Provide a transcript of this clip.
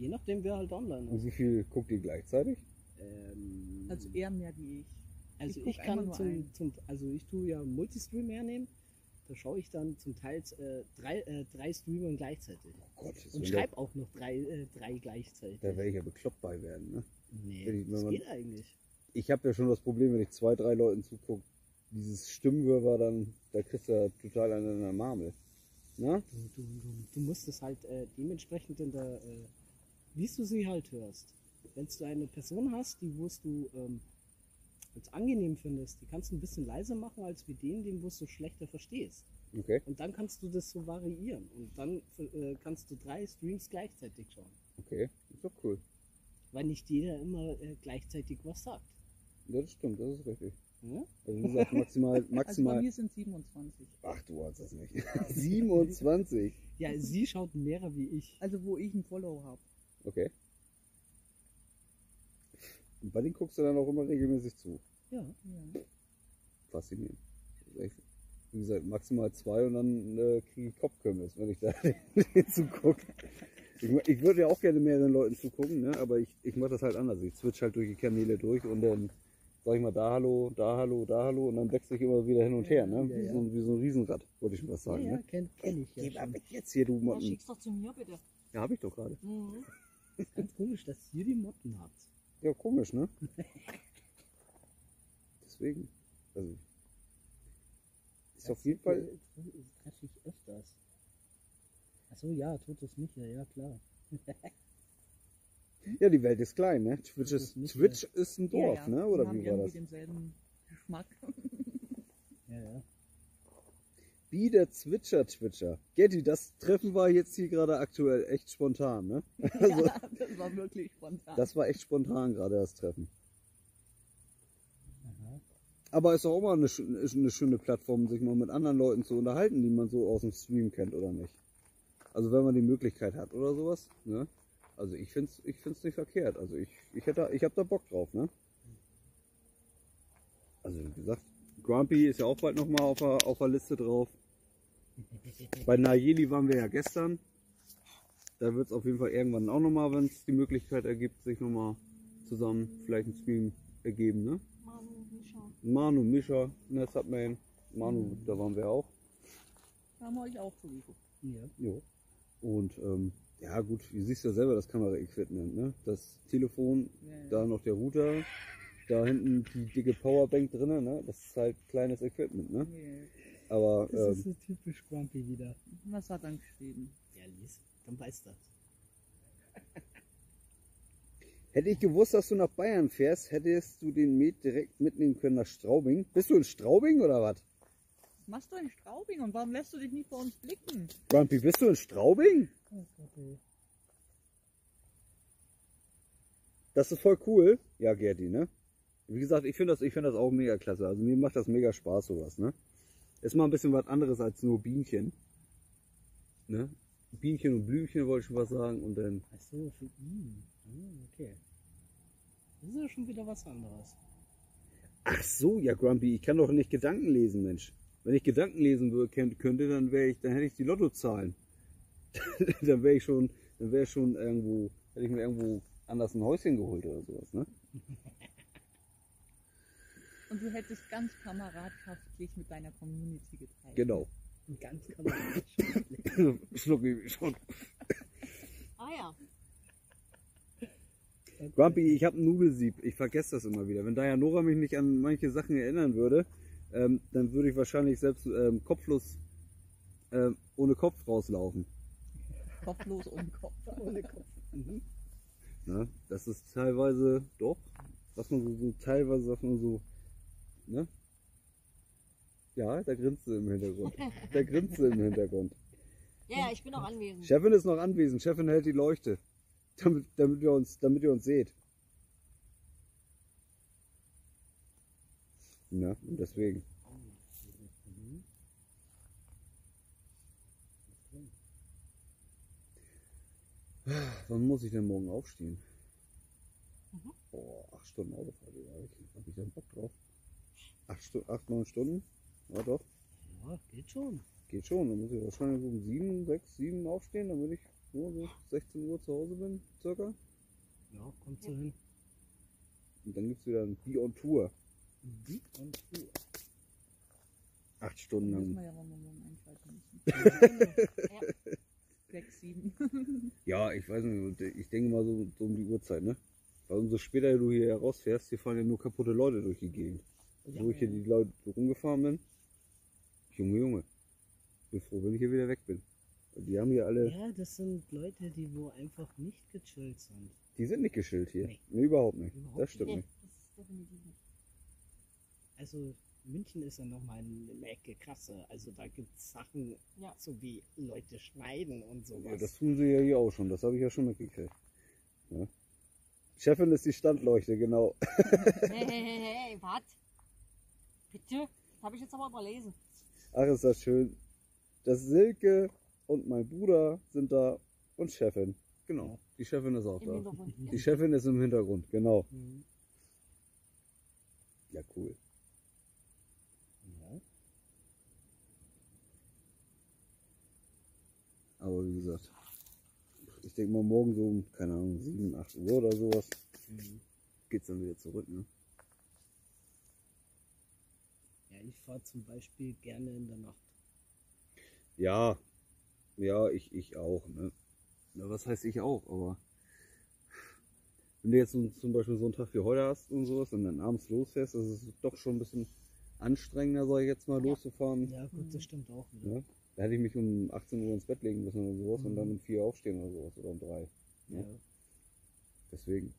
Je nachdem, wer halt online Und ist. wie viel guckt ihr gleichzeitig? Ähm, Also eher mehr wie ich. Also Ich ich, kann zum, zum, also ich tue ja Multistream hernehmen. Da schaue ich dann zum Teil äh, drei, äh, drei Streamern gleichzeitig. Oh Gott, Und schreibe auch noch drei, äh, drei gleichzeitig. da werde ich ja bekloppt bei werden. Ne? nee, wenn ich- wenn das man- geht eigentlich. Ich habe ja schon das Problem, wenn ich zwei, drei Leuten zugucke, dieses Stimmwirrwarr dann, da kriegst du ja total an der Marmel. Na? Du, du, du, du musst es halt äh, dementsprechend in der, äh, wie du sie halt hörst. Wenn du eine Person hast, die wo du ähm, als angenehm findest, die kannst du ein bisschen leiser machen als wie den, den wo du schlechter verstehst. Okay, Und dann kannst du das so variieren. Und dann äh, kannst du drei Streams gleichzeitig schauen. okay, ist doch cool. Weil nicht jeder immer äh, gleichzeitig was sagt. Ja, das stimmt, das ist richtig. Ja? Also wie gesagt, maximal, Also bei maximal. mir sind 27. Ach, du hast das nicht. 27. ja, sie schaut mehr wie ich. Also wo ich ein Follow habe. Okay. Und bei denen guckst du dann auch immer regelmäßig zu. Ja. Ja. Faszinierend. Wie gesagt, maximal zwei und dann äh, kriege ich Kopfkümmels, wenn ich da zugucke. Ich, ich würde ja auch gerne mehreren Leuten zugucken, ne? aber ich, ich mache das halt anders. Ich switch halt durch die Kanäle durch und dann sag ich mal da Hallo, da Hallo, da Hallo und dann wechsle ich immer wieder hin und her. Ne? Ja, Wie, ja. So, wie so ein Riesenrad, wollte ich schon was Ja, sagen. ja, Ne? kenn, kenn ich ja Geh mal weg jetzt hier, du Ja, Motten. schick's doch zu mir bitte. Ja, habe ich doch gerade. Mhm. Ganz komisch, dass ihr die Motten habt. Ja, komisch, ne? Deswegen. Also. Ist auf jeden Fall. Das treffe ich öfters. Achso, ja, totes Micha, ja klar. Ja, die Welt ist klein, ne? Twitch Das ist, ist Twitch ist ein Dorf, ja, ja. ne? Oder wie war das? denselben Geschmack. Ja, ja. Wie der Zwitscher Twitcher. Getty, das Treffen war jetzt hier gerade aktuell echt spontan, ne? Also, ja, das war wirklich spontan. das war echt spontan gerade das Treffen. Aha. Aber ist auch immer eine, eine schöne Plattform, sich mal mit anderen Leuten zu unterhalten, die man so aus dem Stream kennt, oder nicht? Also wenn man die Möglichkeit hat oder sowas, ne? Also ich find's, ich find's nicht verkehrt. Also ich, ich hätte, ich hab da Bock drauf, ne? Also wie gesagt, Grumpy ist ja auch bald nochmal auf der, auf der Liste drauf. Bei Nayeli waren wir ja gestern. Da wird es auf jeden Fall irgendwann auch nochmal, wenn es die Möglichkeit ergibt, sich nochmal zusammen vielleicht ein Stream ergeben, ne? Manu, Mischa. Manu, Mischa, ne, Submain. Manu, da waren wir auch. Da haben wir euch auch zugeguckt. Ja. Jo. Und ähm, ja gut, du siehst ja selber das Kameraequipment, ne? Das Telefon, Ja, ja. da noch der Router, da hinten die dicke Powerbank drinne, ne? Das ist halt kleines Equipment, ne? Nee. Aber Das ähm, ist so typisch Grumpy wieder. Was hat dann geschrieben? Ja, lies, dann weiß das. hätte ich gewusst, dass du nach Bayern fährst, hättest du den Met direkt mitnehmen können nach Straubing. Bist du in Straubing oder was? Was machst du in Straubing und warum lässt du dich nicht bei uns blicken? Grumpy, bist du in Straubing? Oh. Das ist voll cool. Ja, Gerdi, ne? Wie gesagt, ich finde das, ich finde das auch mega klasse. Also mir macht das mega Spaß, sowas, ne? Ist mal ein bisschen was anderes als nur Bienchen. Ne? Bienchen und Blümchen wollte ich schon was sagen und dann. Ach so, für ihn. Ah, okay. Das ist ja schon wieder was anderes. Ach so, ja, Grumpy, ich kann doch nicht Gedanken lesen, Mensch. Wenn ich Gedanken lesen würde, könnt- könnte, dann wäre ich, dann hätte ich die Lottozahlen. dann wäre ich schon, dann wäre ich schon irgendwo, hätte ich mir irgendwo anders ein Häuschen geholt oder sowas, ne? Und du hättest ganz kameradschaftlich mit deiner Community geteilt. Genau. Und ganz man nicht. Schluck ich schon. Ah ja. Grumpy, ich habe ein Nudelsieb. Ich vergesse das immer wieder. Wenn daher Nora mich nicht an manche Sachen erinnern würde, ähm, dann würde ich wahrscheinlich selbst ähm, kopflos ähm, ohne Kopf rauslaufen. Kopflos und Kopf. Ohne Kopf. Mhm. Ne? Das ist teilweise doch, was man so, so teilweise, was man so, ne? Ja, da grinst sie im Hintergrund. Da grinst sie im Hintergrund. Ja, ich bin auch anwesend. Chefin ist noch anwesend. Chefin hält die Leuchte, damit, damit ihr uns, damit ihr uns seht. Na, und deswegen. Wann muss ich denn morgen aufstehen? Mhm. Boah, acht Stunden Autofahrt, da habe ich, hab ich da Bock drauf. Acht, Stu acht, neun Stunden? Ja doch, Ja, geht schon. geht schon. Dann muss ich wahrscheinlich um sieben, sechs, sieben aufstehen, damit ich Uhr, so 16 Uhr zu Hause bin, circa. Ja, kommt so hin. Und dann gibt's wieder ein Be on Tour. Beat on Tour. Acht Stunden Müssen wir lang. ja mal morgen einschalten müssen. Ja. Sechs, sieben. Ja, ich weiß nicht, ich denke mal so, so um die Uhrzeit, ne? Weil umso später du hier rausfährst, hier fahren ja nur kaputte Leute durch die Gegend. Wo ich hier die Leute so rumgefahren bin. Junge, Junge. Bin froh, wenn ich hier wieder weg bin. Weil Die haben hier alle, ja, das sind Leute, die wo einfach nicht gechillt sind. die sind nicht geschillt hier. Nee. Nee, überhaupt nicht. Überhaupt das stimmt nicht. das ist definitiv nicht. Also München ist ja nochmal eine Ecke krasser. Also da gibt es Sachen, Ja. so wie Leute schneiden und sowas. Ja, das tun sie ja hier auch schon, das habe ich ja schon mitgekriegt. Ja. Chefin ist die Standleuchte, genau. Hey, hey, hey, hey, was? Bitte? Das habe ich jetzt aber überlesen. Ach, ist das schön. Das Silke und mein Bruder sind da und Chefin. Genau. Die Chefin ist auch Im da. Hintergrund. Die Chefin ist im Hintergrund, genau. Mhm. Ja, cool. Ja. Aber wie gesagt, ich denke mal morgen so um, keine Ahnung, 7, 8 Uhr oder sowas Mhm. geht's dann wieder zurück, ne? ja, ich fahre zum Beispiel gerne in der Nacht. Ja, ja, ich, ich auch, ne? Ja, was heißt ich auch, aber wenn du jetzt so, zum Beispiel so einen Tag wie heute hast und sowas und dann abends losfährst, das ist doch schon ein bisschen anstrengender, sag ich jetzt mal, Ja. loszufahren. Ja, gut, das stimmt auch. Ne? Da hätte ich mich um 18 Uhr ins Bett legen müssen oder sowas und Mhm. dann um 4 aufstehen oder sowas oder um 3. Ja. Deswegen.